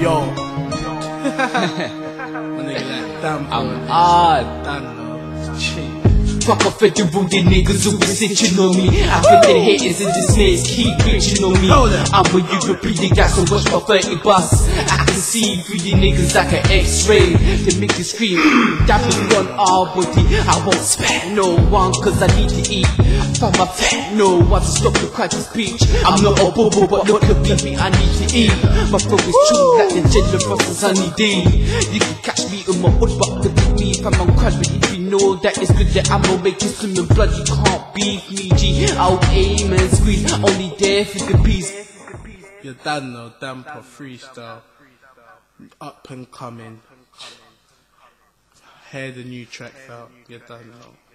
Yo. My nigga like, I'm odd. No. Cheap. Fuck off at the rude niggas who be snitching on me. I think that haters and dismays keep bitching on me. I'm a European guy, so watch my 30 bus. I can see you niggas like an x-ray. They make you scream, that was on our body. I won't spare no one, cause I need to eat. From my fat, no, I just stop the to speech. I'm not a bobo, but look at me, I need to eat. My flow is true, like the generous as sunny day. You can catch me in my hood, but look at me if I'm on crash. But you know that it's good that I'ma make you swim in blood, you can't beat me, G. I'll aim and squeeze, only there for the peace. You're done, no. Damn, for freestyle. Up and coming. Hear the new track out. You're done, no.